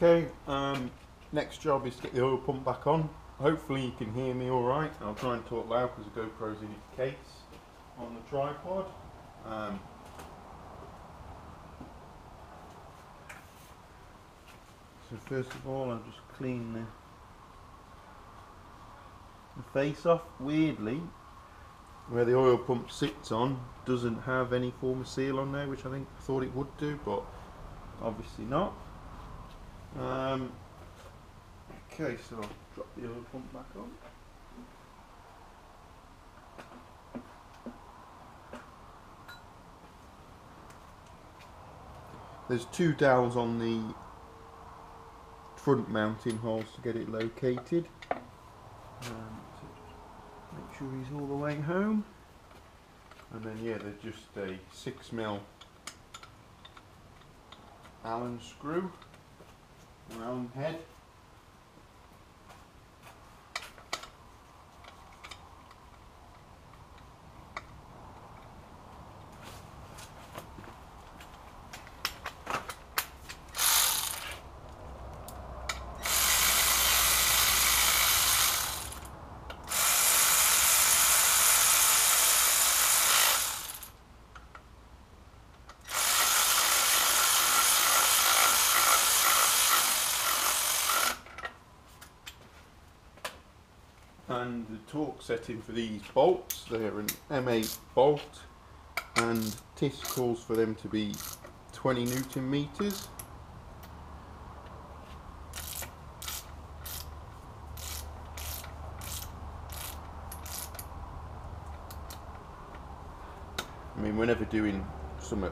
Okay, um, next job is to get the oil pump back on. Hopefully you can hear me alright. I'll try and talk loud because the GoPro's in its case on the tripod. Um, so first of all I'll just clean the, the face off. Weirdly, where the oil pump sits on doesn't have any form of seal on there which I think I thought it would do but obviously not. Um, okay, so I'll drop the oil pump back on. There's two dowels on the front mounting holes to get it located. Um, so make sure he's all the way home. And then yeah, they're just a six mil Allen screw, round head. and the torque setting for these bolts. They're an M8 bolt and TIS calls for them to be 20 newton meters I mean whenever doing some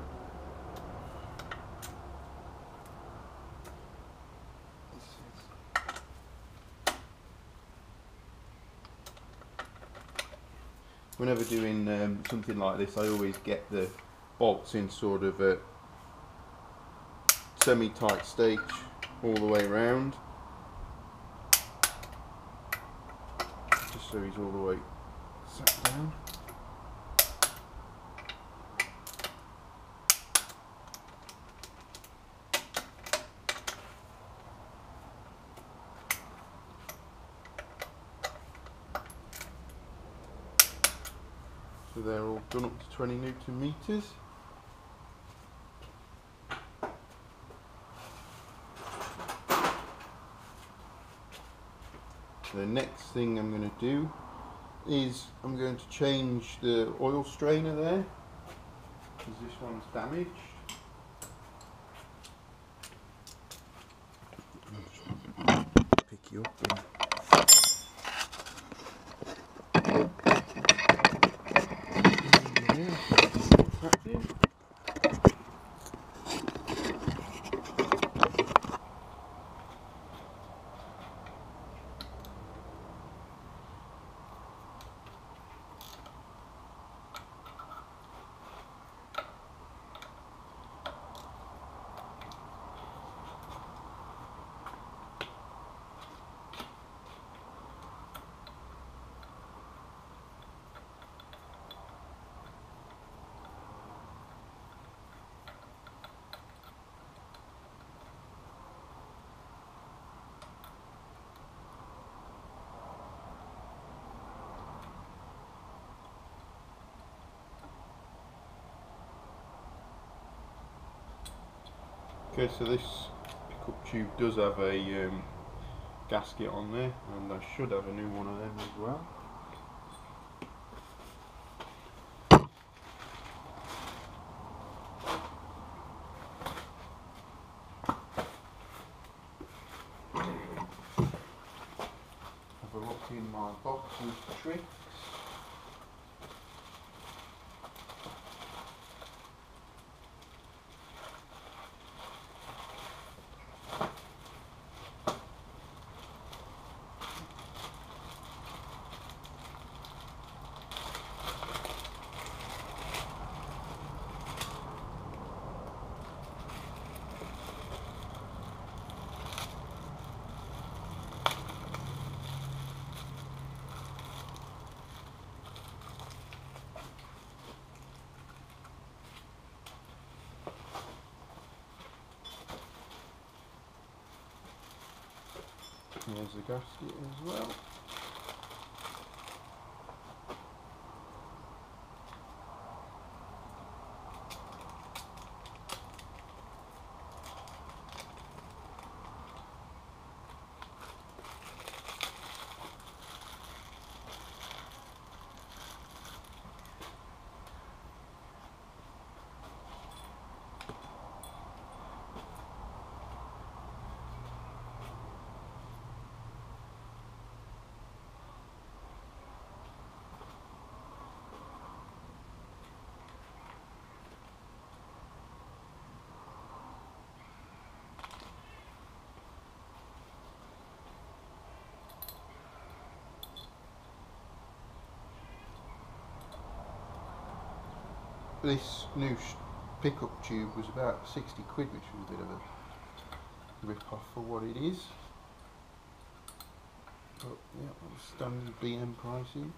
whenever doing um, something like this I always get the bolts in sort of a semi-tight state all the way around. Just so he's all the way sat down they're all done up to 20 newton meters. The next thing I'm going to do is I'm going to change the oil strainer there because this one's damaged. Pick you up. and- Yeah, that's it. Okay, so this pickup tube does have a um, gasket on there, and I should have a new one of them as well. There's the gasket as well. This new pickup tube was about 60 quid which was a bit of a rip off for what it is. But yeah standard BM pricing.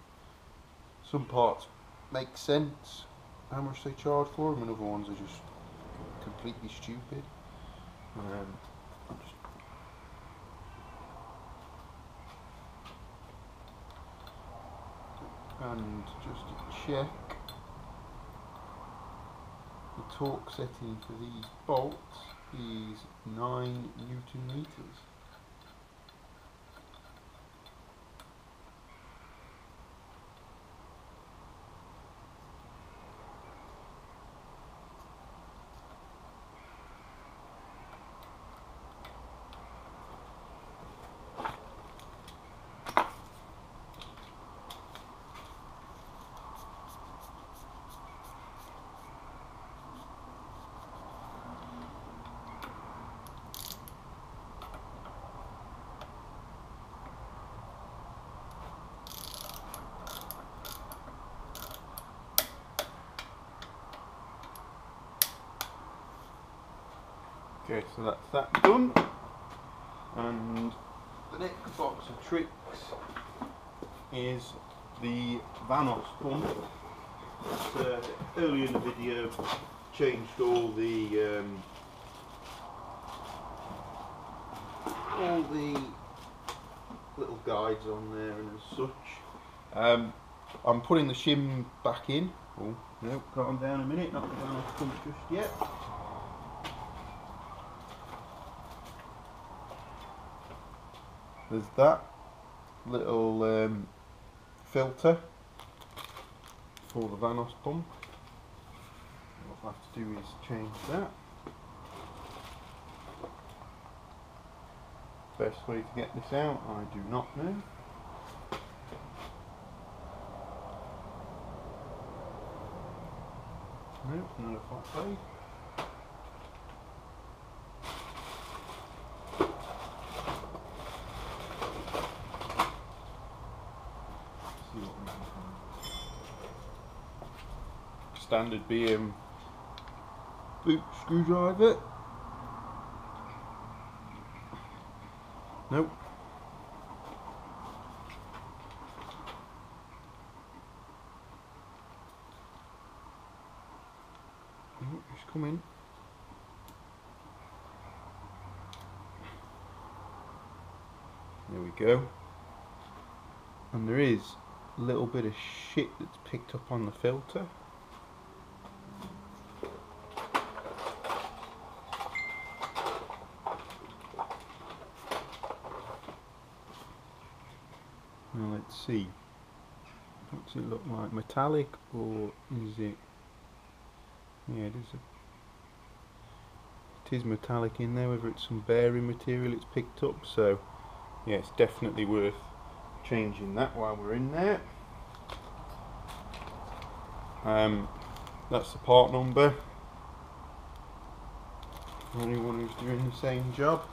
Some parts make sense how much they charge for them and other ones are just completely stupid. Um, and just check torque setting for these bolts is 9 newton meters. Okay, so that's that done. And the next box of tricks is the Vanos pump. Uh, earlier in the video, changed all the um, all the little guides on there and as such. Um, I'm putting the shim back in. Oh, no, calm down a minute, not the Vanos pump just yet. There's that little um, filter for the Vanos pump. What I have to do is change that. Best way to get this out, I do not know. Nope, another flat blade. Standard BM boot screwdriver. Nope. It's coming. There we go. And there is a little bit of shit that's picked up on the filter. Now let's see. What's it look like? Metallic or is it? Yeah, it is. A, it is metallic in there. Whether it's some bearing material it's picked up. So yeah, it's definitely worth changing that while we're in there. Um, that's the part number. Anyone who's doing the same job.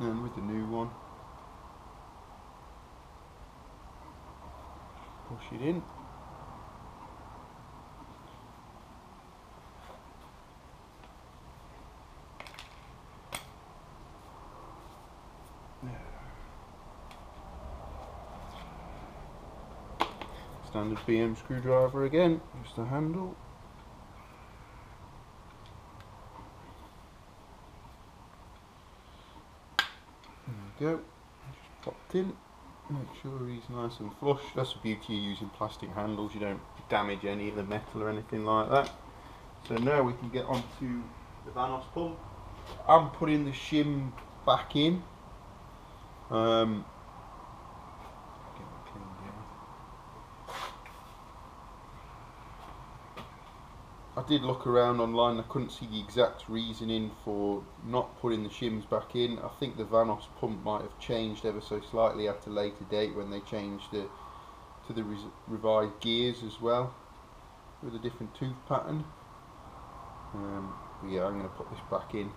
and with the new one push it in standard BM screwdriver again, just the handle. There we go, just popped in. Make sure he's nice and flush. That's the beauty of using plastic handles, you don't damage any of the metal or anything like that. So now we can get on to the Vanos pump. I'm putting the shim back in. Um, get it cleaned out. I did look around online, I couldn't see the exact reasoning for not putting the shims back in. I think the Vanos pump might have changed ever so slightly at a later date when they changed the, to the revised gears as well with a different tooth pattern. Um, yeah, I'm going to put this back in.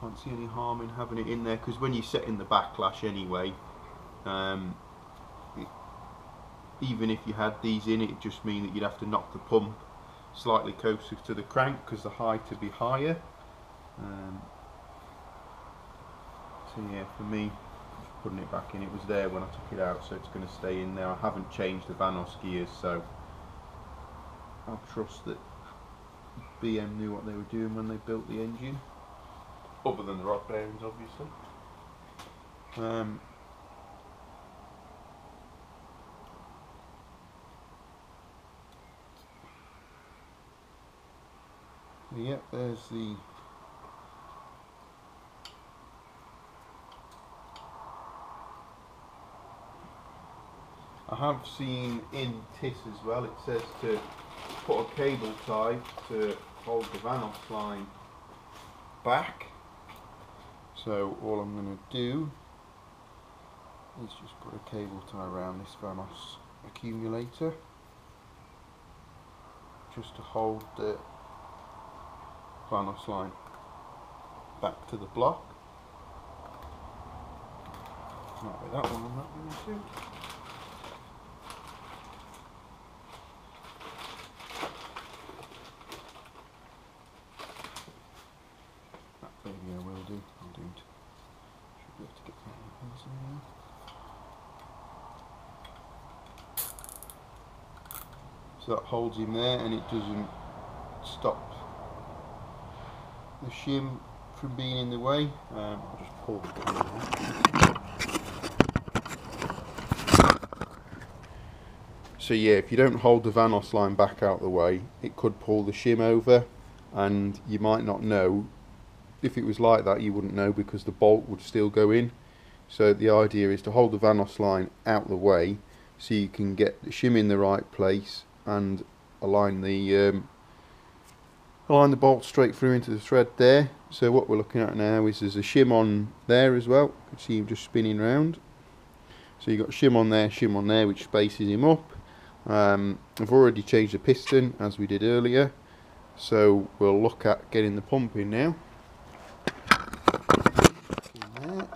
Can't see any harm in having it in there because when you set in the backlash anyway, um, it, even if you had these in, it just mean that you'd have to knock the pump slightly closer to the crank because the height would be higher. Um, so yeah, for me, just putting it back in, it was there when I took it out, so it's going to stay in there. I haven't changed the Vanos gears, so I trust that BM knew what they were doing when they built the engine, other than the rod bearings, obviously. Um, Yep, there's the I have seen in TIS as well, it says to put a cable tie to hold the Vanos line back. So all I'm going to do is just put a cable tie around this Vanos accumulator just to hold the Vanos line back to the block. Might be that one. That I will do. I'll do. Should be able to get that. So that holds him there and it doesn't stop the shim from being in the way. Um, I'll just pull the. So yeah, if you don't hold the Vanos line back out the way, it could pull the shim over and you might not know. If it was like that, you wouldn't know because the bolt would still go in. So the idea is to hold the Vanos line out the way so you can get the shim in the right place and align the um, align the bolt straight through into the thread there. So what we're looking at now is there's a shim on there as well. You can see him just spinning round. So you've got shim on there, shim on there, which spaces him up. Um, I've already changed the piston as we did earlier. So we'll look at getting the pump in now. In there.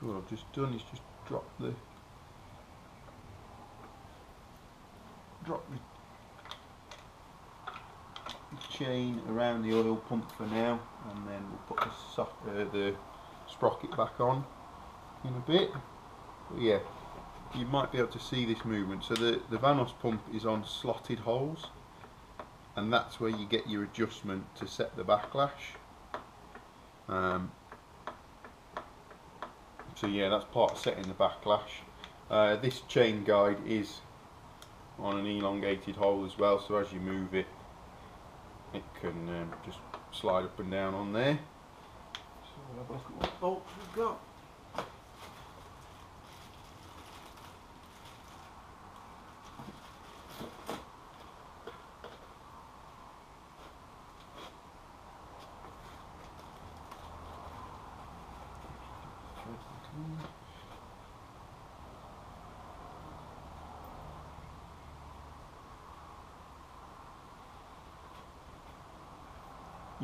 So what I've just done is just drop the drop the, the chain around the oil pump for now, and then we'll put the uh, the sprocket back on in a bit. But yeah, you might be able to see this movement. So the the Vanos pump is on slotted holes, and that's where you get your adjustment to set the backlash. Um, so yeah, that's part of setting the backlash. Uh, this chain guide is on an elongated hole as well, so as you move it, it can um, just slide up and down on there. So we'll have a look at what bolts we've got.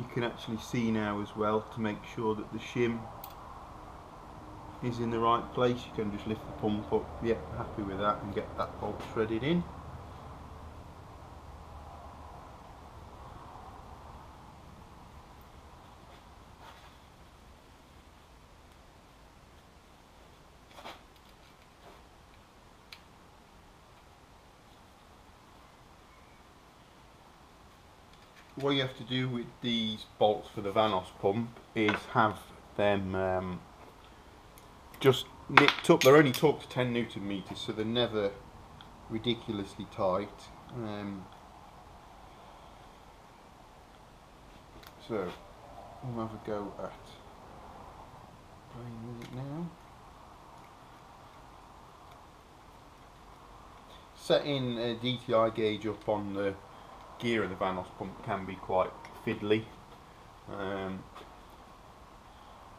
you can actually see now as well to make sure that the shim is in the right place. You can just lift the pump up yeah happy with that and get that bolt threaded in what you have to do with these bolts for the Vanos pump is have them um, just nipped up. They're only torqued to 10 newton meters, so they're never ridiculously tight. Um, so we'll have a go at playing with it now. Setting a DTI gauge up on the gear of the Vanos pump can be quite fiddly. Um,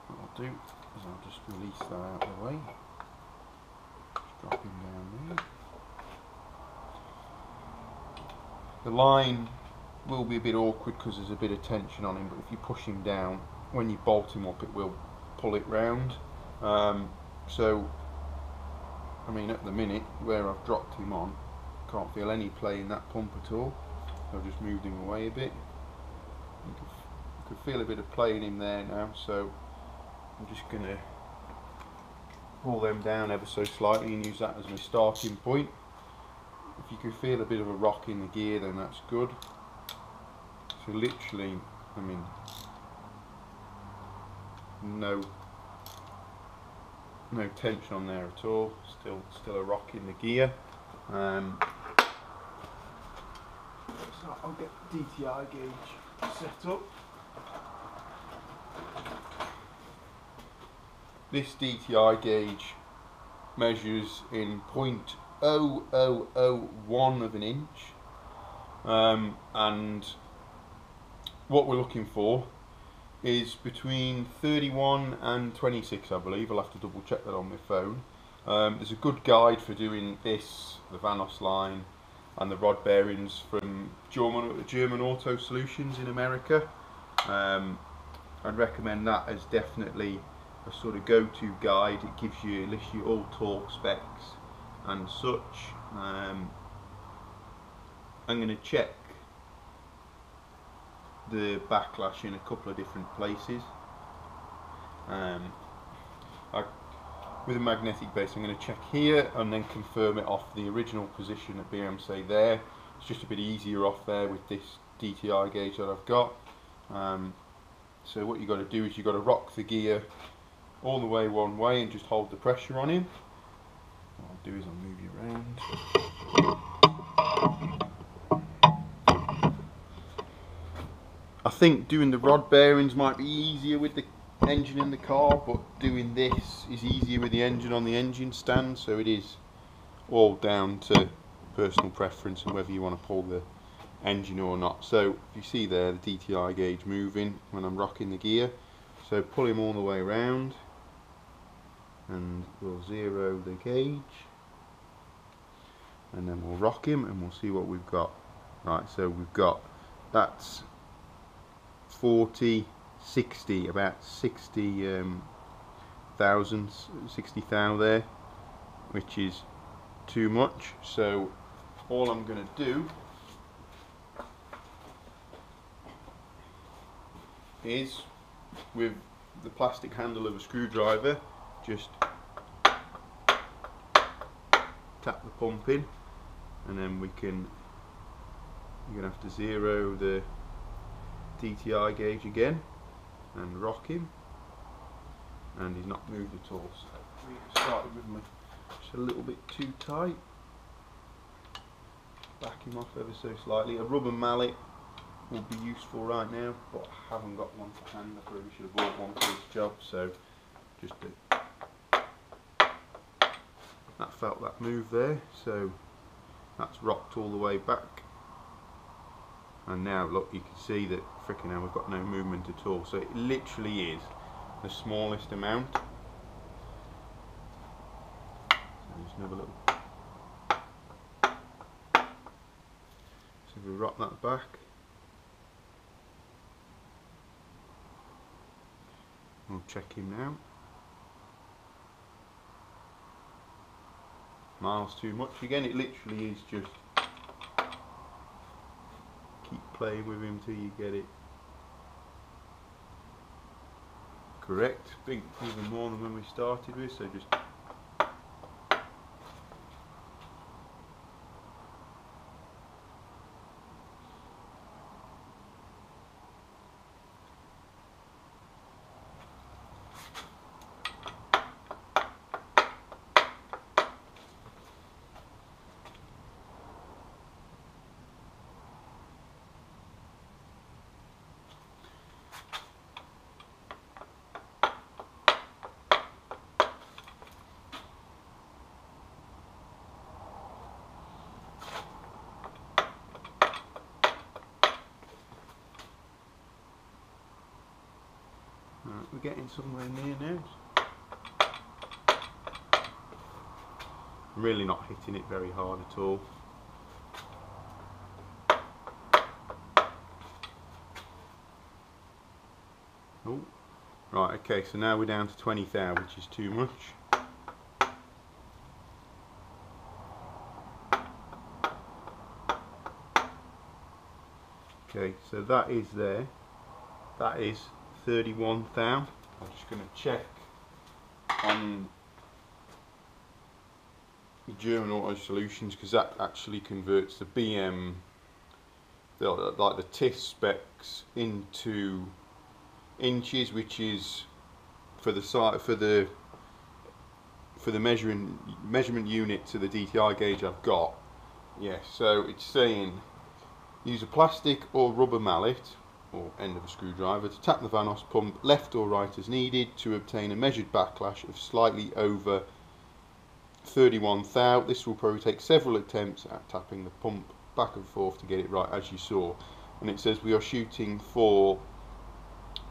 what I'll do is I'll just release that out of the way. Just drop him down there. The line will be a bit awkward because there's a bit of tension on him, but if you push him down, when you bolt him up, it will pull it round. Um, so, I mean, at the minute where I've dropped him on, can't feel any play in that pump at all. I've just moved him away a bit. You can, you can feel a bit of play in him there now, so I'm just going to pull them down ever so slightly and use that as my starting point. If you can feel a bit of a rock in the gear, then that's good. So literally, I mean, no no tension on there at all. Still, still a rock in the gear. Um, so I'll get the DTI gauge set up. This DTI gauge measures in 0.0001 of an inch um, and what we're looking for is between 31 and 26 I believe, I'll have to double check that on my phone. Um, there's a good guide for doing this, the Vanos line, and the rod bearings from German, German Auto Solutions in America. Um, I'd recommend that as definitely a sort of go-to guide. It gives you, lists you all torque specs and such. Um, I'm going to check the backlash in a couple of different places. Um, with a magnetic base. I'm going to check here and then confirm it off the original position at BMC there. It's just a bit easier off there with this DTI gauge that I've got. Um, so what you've got to do is you've got to rock the gear all the way one way and just hold the pressure on him. What I'll do is I'll move you around. I think doing the rod bearings might be easier with the engine in the car but doing this is easier with the engine on the engine stand so it is all down to personal preference and whether you want to pull the engine or not. So if you see there the DTI gauge moving when I'm rocking the gear. So pull him all the way around and we'll zero the gauge. And then we'll rock him and we'll see what we've got. Right so we've got that's 40 60 about 60 um, thousand 60 thou there which is too much. So all I'm going to do is with the plastic handle of a screwdriver just tap the pump in and then we can you're going to have to zero the DTI gauge again and rock him. And he's not moved at all so started with my just a little bit too tight. Back him off ever so slightly. A rubber mallet will be useful right now but I haven't got one to hand. I probably should have bought one for this job so just do. That felt that move there so that's rocked all the way back and now look you can see that freaking hell we've got no movement at all so it literally is the smallest amount so just have a little so we rock that back We'll check him now. Miles too much. Again, it literally is just keep playing with him till you get it correct. Big, even more than when we started with, so just getting somewhere near now. Really not hitting it very hard at all. Oh, right, okay, so now we're down to 20 thou, which is too much. Okay, so that is there. That is 31 thou. I'm just going to check on the German Auto Solutions because that actually converts the BM, the, like the TIS specs into inches, which is for the site for the for the measuring measurement unit to the DTI gauge I've got. Yes, yeah, so it's saying use a plastic or rubber mallet or end of a screwdriver to tap the Vanos pump left or right as needed to obtain a measured backlash of slightly over 31 thou. This will probably take several attempts at tapping the pump back and forth to get it right as you saw. And it says we are shooting for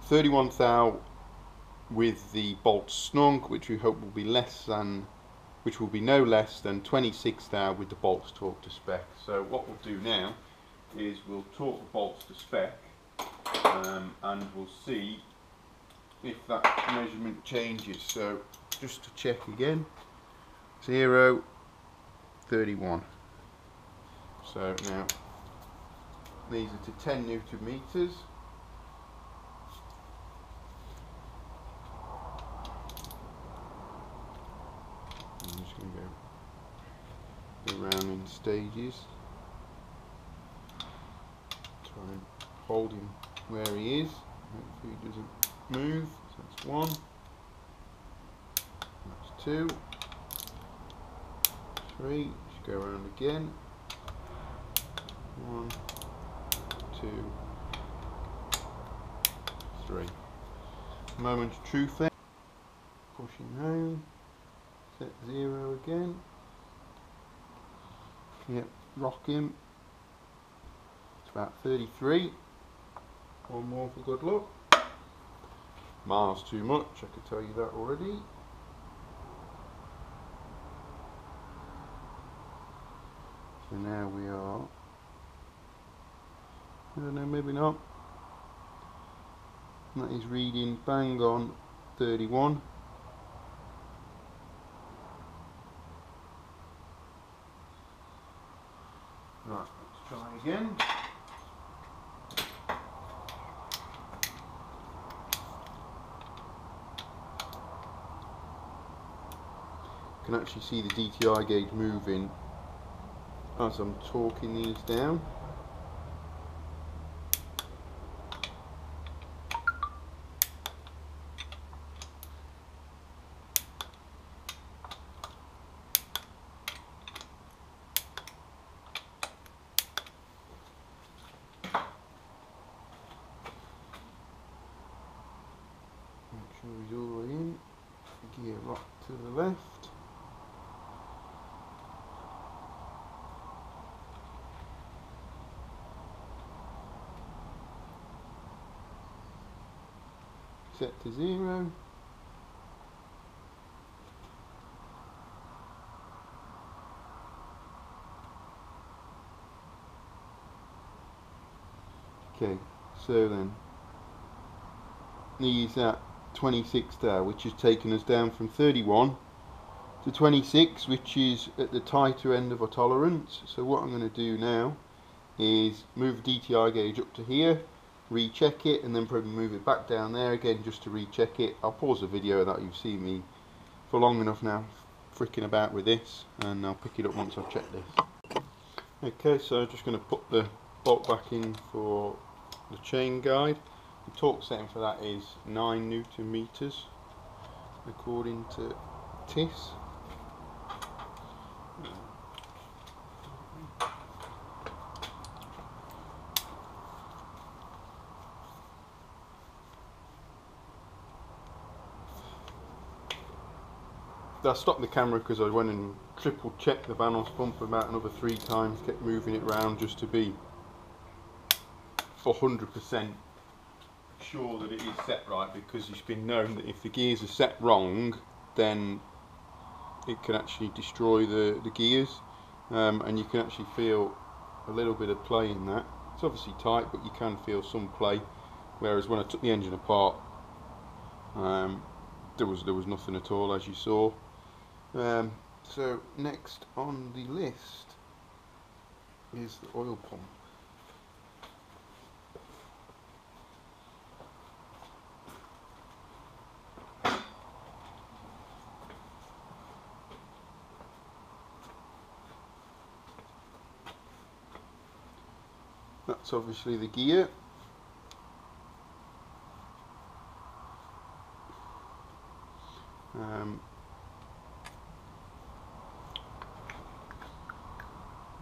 31 thou with the bolt snug which we hope will be less than which will be no less than 26 thou with the bolts torqued to spec. So what we'll do now is we'll torque the bolts to spec um, and we'll see if that measurement changes. So just to check again. 0 31 so now these are to 10 newton meters. I'm just going to go around in stages. Try and hold him where he is. Hopefully he doesn't move. So that's one. That's two. Three. Just go around again. One, two, three. Moment of truth there. Pushing home. Set zero again. Yep, rock him. It's about 33. One more for good luck. Miles too much, I could tell you that already. So now we are, I don't know, maybe not. that is reading bang on 31. Right, let's try again. Can actually see the DTI gauge moving as I'm talking these down. Make sure he's all the way in, gear rock to the left. set to zero. Then these at 26 there, which has taken us down from 31 to 26, which is at the tighter end of our tolerance. So what I'm going to do now is move the DTI gauge up to here, recheck it, and then probably move it back down there again just to recheck it. I'll pause the video that you've seen me for long enough now freaking about with this, and I'll pick it up once I've checked this. Okay, so I'm just going to put the bolt back in for the chain guide. The torque setting for that is 9 newton meters according to TIS. I stopped the camera because I went and triple checked the Vanos pump about another three times, kept moving it around just to be for 100% sure that it is set right because it's been known that if the gears are set wrong then it can actually destroy the, the gears um, and you can actually feel a little bit of play in that. It's obviously tight but you can feel some play whereas when I took the engine apart um, there was there was nothing at all as you saw um, so next on the list is the oil pump. That's obviously the gear. Um,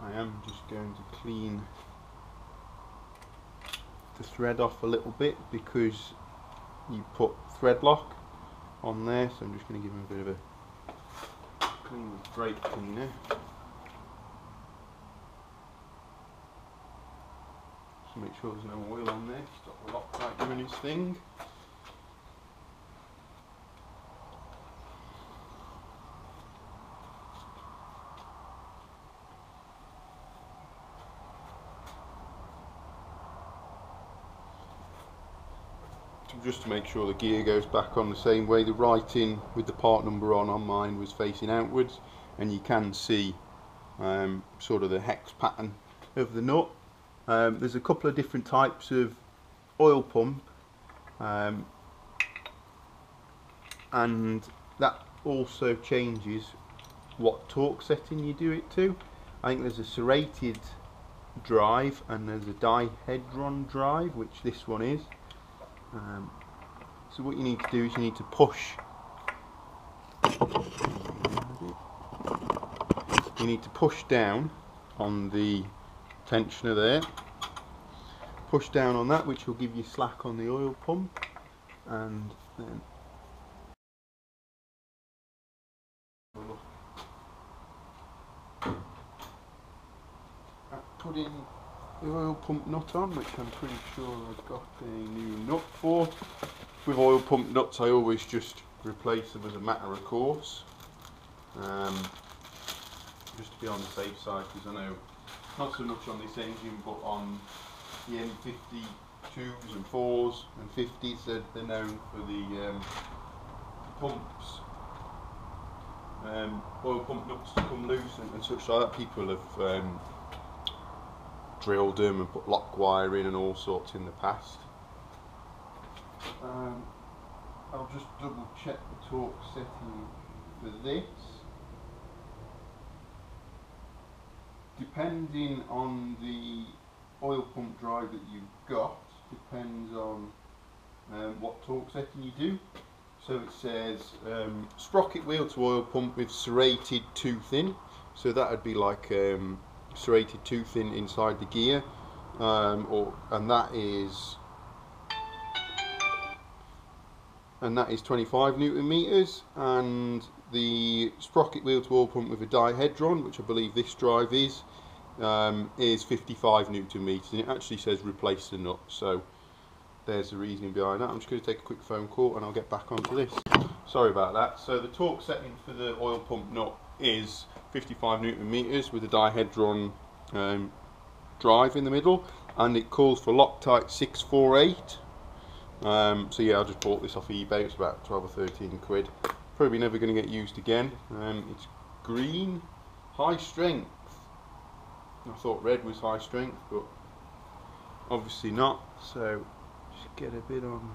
I am just going to clean the thread off a little bit because you put thread lock on there so I'm just going to give him a bit of a clean with brake cleaner make sure there's no oil on there stop the Loctite doing his thing. Just to make sure the gear goes back on the same way the writing with the part number on on mine was facing outwards and you can see um, sort of the hex pattern of the nut um, there's a couple of different types of oil pump um, and that also changes what torque setting you do it to. I think there's a serrated drive and there's a dihedron drive which this one is. Um, so what you need to do is you need to push. You need to push down on the tensioner there push down on that which will give you slack on the oil pump and then put in the oil pump nut on, which I'm pretty sure I've got a new nut for. With oil pump nuts, I always just replace them as a matter of course. Um, just to be on the safe side, because I know not so much on this engine, but on the M52s and 4s and 50s, they're, they're known for the um, pumps um, oil pump nuts to come loose and, and such like that. People have um, drilled them and put lock wire in and all sorts in the past. Um, I'll just double check the torque setting for this. Depending on the oil pump drive that you've got, depends on um, what torque setting you do. So it says um, sprocket wheel to oil pump with serrated tooth in. So that would be like um, serrated tooth in inside the gear um, or and that is and that is 25 newton meters and the sprocket wheel to oil pump with a dihedron which I believe this drive is um, is 55 newton meters and it actually says replace the nut so there's the reasoning behind that I'm just going to take a quick phone call and I'll get back onto this sorry about that so the torque setting for the oil pump nut is 55 newton meters with a dihedron um, drive in the middle and it calls for Loctite 648 Um, so yeah, I just bought this off eBay. It's about 12 or 13 quid. Probably never going to get used again. Um, it's green, high strength. I thought red was high strength, but obviously not. So just get a bit on.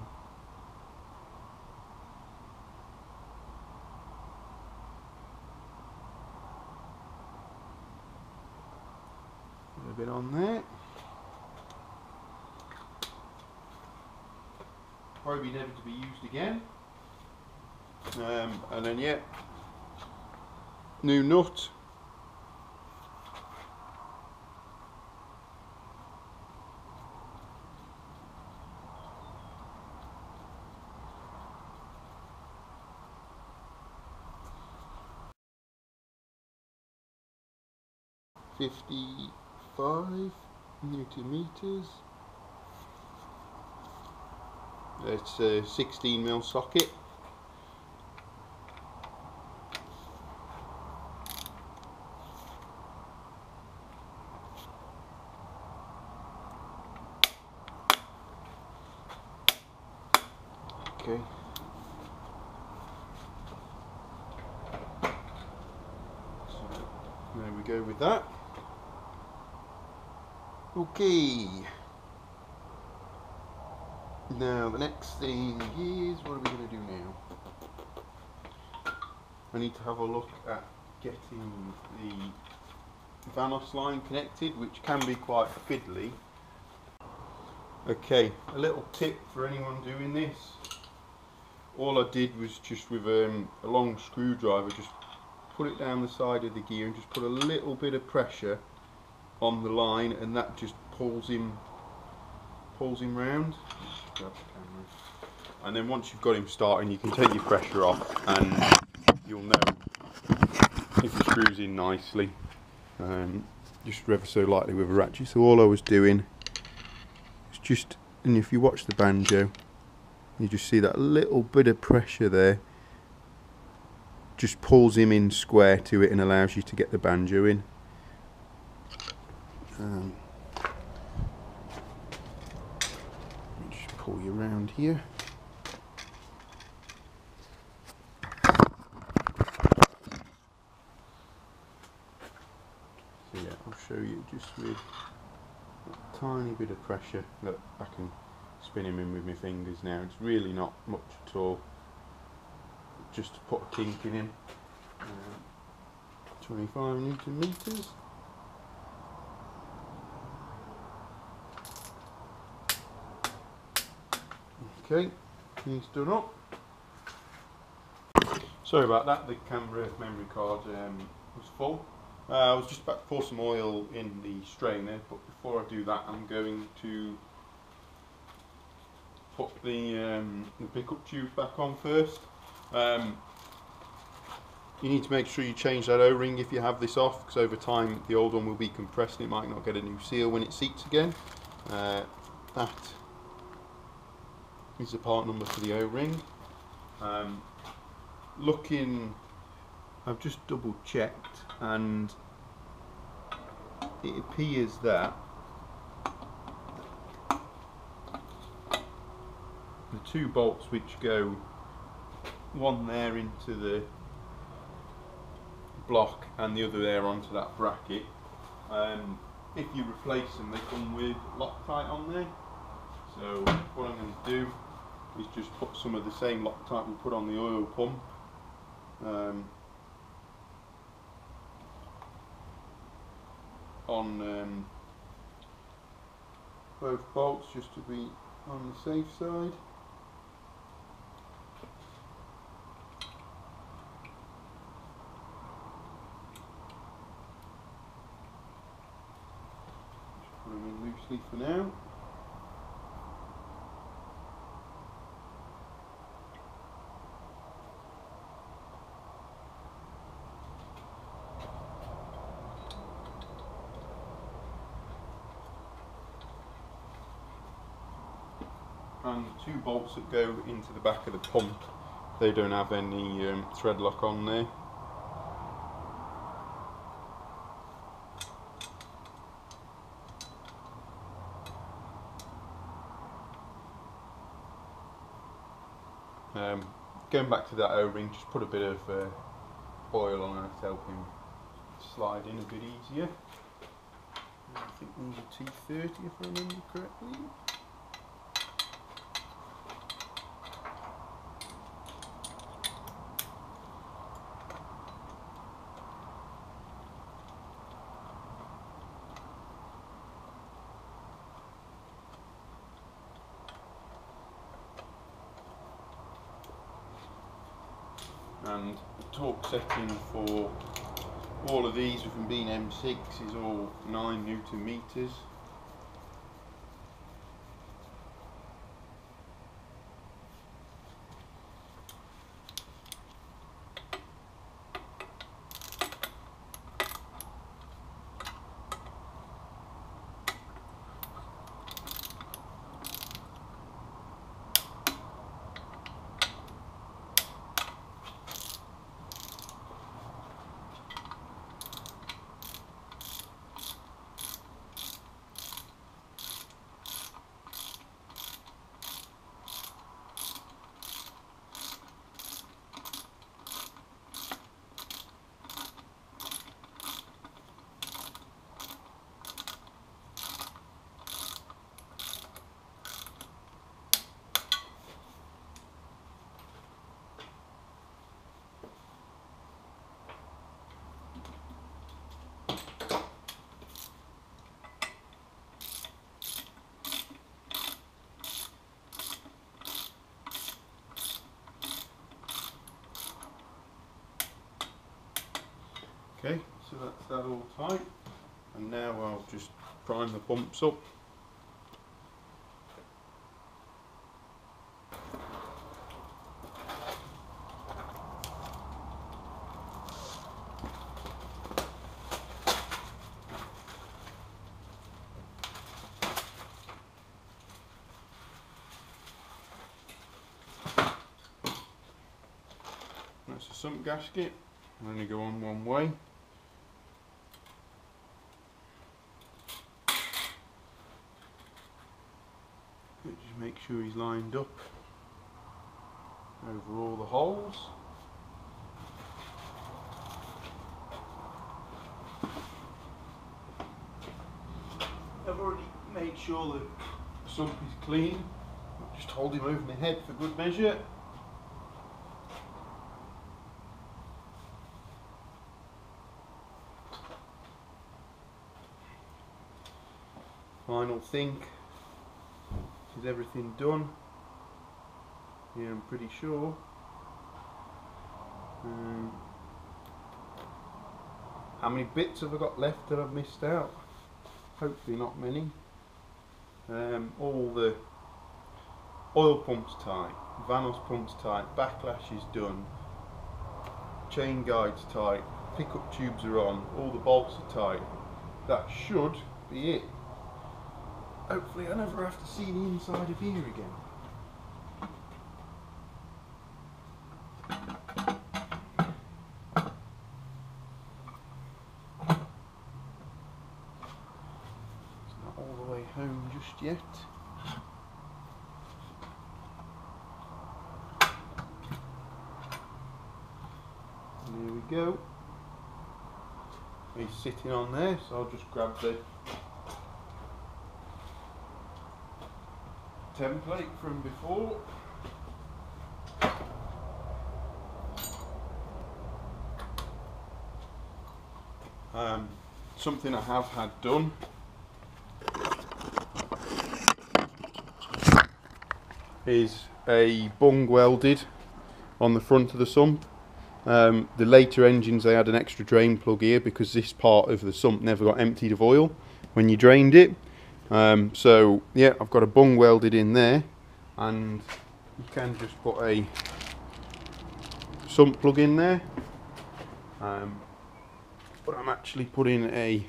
Get a bit on there. probably never to be used again. Um, and then yeah, new nut. Fifty-five newton meters. It's a 16 mil socket. Okay. So there we go with that. Okay. Now the next thing is, what are we going to do now? I need to have a look at getting the Vanos line connected, which can be quite fiddly. Okay, a little tip for anyone doing this. All I did was just with um, a long screwdriver, just put it down the side of the gear and just put a little bit of pressure on the line and that just pulls him pulls him round and then once you've got him starting you can take your pressure off and you'll know if the screws in nicely um, just ever so lightly with a ratchet so all I was doing is just and if you watch the banjo you just see that little bit of pressure there just pulls him in square to it and allows you to get the banjo in um, pull you around here. So yeah, I'll show you just with a tiny bit of pressure. Look, I can spin him in with my fingers now. It's really not much at all. Just to put a kink in him. Uh, 25 newton meters. Okay, he's done up. Sorry about that, the camera memory card um, was full. Uh, I was just about to pour some oil in the strainer, but before I do that I'm going to put the, um, the pickup tube back on first. Um, you need to make sure you change that O-ring if you have this off because over time the old one will be compressed and it might not get a new seal when it seats again. Uh, that is the part number for the O-ring. Um, looking, I've just double checked and it appears that the two bolts which go one there into the block and the other there onto that bracket um, if you replace them they come with Loctite on there so what I'm going to do is just put some of the same Loctite we put on the oil pump. Um, on um, both bolts just to be on the safe side. Just put them in loosely for now. And two bolts that go into the back of the pump they don't have any um, thread lock on there Um, going back to that O-ring, just put a bit of uh, oil on it to help him slide in a bit easier. I think these are T30 if I remember correctly. and the torque setting for all of these them being M6 is all 9 newton meters Okay, so that's that all tight. And now I'll just prime the bumps up. That's a sump gasket. I only go on one way. Just make sure he's lined up over all the holes. I've already made sure that the sump is clean. Just hold him over my head for good measure. Final thing is everything done? Yeah, I'm pretty sure. Um, how many bits have I got left that I've missed out? Hopefully not many. Um, all the oil pumps tight, Vanos pumps tight, backlash is done, chain guides tight, pickup tubes are on, all the bolts are tight. That should be it. Hopefully I never have to see the inside of here again. It's not all the way home just yet. There we go. He's sitting on there, so I'll just grab the template from before. Um, something I have had done is a bung welded on the front of the sump. Um, the later engines they had an extra drain plug here because this part of the sump never got emptied of oil when you drained it. Um, so yeah, I've got a bung welded in there and you can just put a sump plug in there. Um, but I'm actually putting a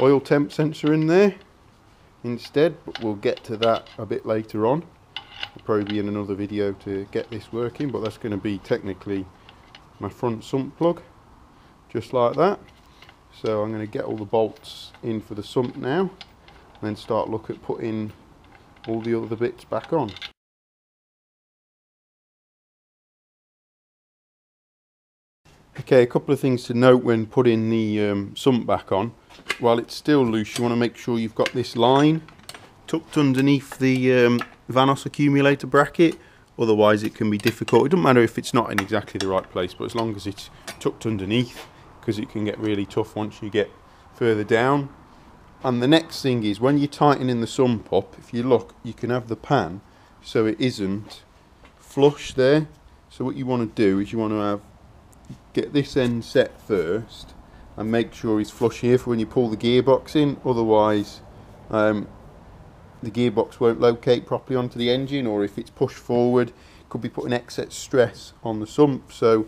oil temp sensor in there instead, but we'll get to that a bit later on. I'll probably be in another video to get this working, but that's going to be technically my front sump plug, just like that. So I'm going to get all the bolts in for the sump now and then start look at putting all the other bits back on. Okay, a couple of things to note when putting the um, sump back on. While it's still loose, you want to make sure you've got this line tucked underneath the um, Vanos accumulator bracket. Otherwise, it can be difficult. It doesn't matter if it's not in exactly the right place, but as long as it's tucked underneath, because it can get really tough once you get further down. And the next thing is when you're tightening the sump up, if you look, you can have the pan so it isn't flush there. So what you want to do is you want to have get this end set first and make sure it's flush here for when you pull the gearbox in otherwise um, the gearbox won't locate properly onto the engine or if it's pushed forward could be putting excess stress on the sump so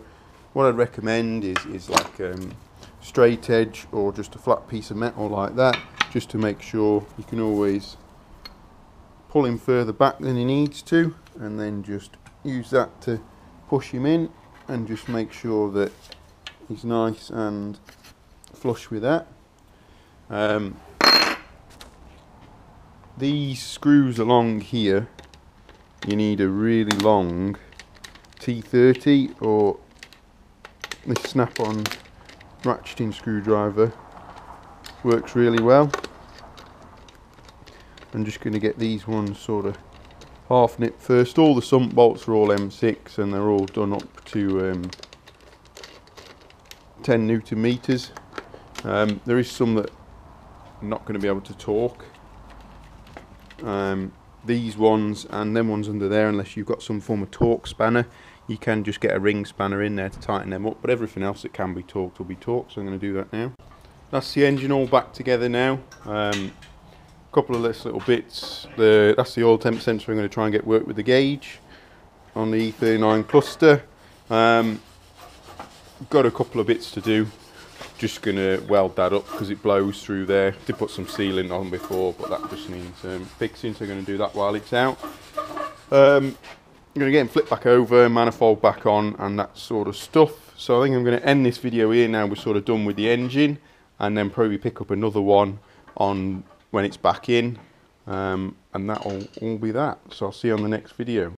what I'd recommend is, is like um, straight edge or just a flat piece of metal like that just to make sure you can always pull him further back than he needs to and then just use that to push him in and just make sure that he's nice and flush with that. Um, these screws along here, you need a really long T30 or this snap-on ratcheting screwdriver works really well. I'm just going to get these ones sort of half nip first. All the sump bolts are all M6 and they're all done up to um, 10 newton meters. Um, there is some that I'm not going to be able to torque. Um, these ones and them ones under there, unless you've got some form of torque spanner, you can just get a ring spanner in there to tighten them up. But everything else that can be torqued will be torqued, so I'm going to do that now. That's the engine all back together now. Um, couple of little bits. The, that's the oil temp sensor I'm going to try and get work with the gauge on the E39 cluster. Um, got a couple of bits to do. Just going to weld that up because it blows through there. Did put some sealant on before, but that just needs um, fixing, so I'm going to do that while it's out. Um, I'm going to get flipped back over, manifold back on, and that sort of stuff. So I think I'm going to end this video here now. We're sort of done with the engine, and then probably pick up another one on when it's back in um, and that'll all be that so I'll see you on the next video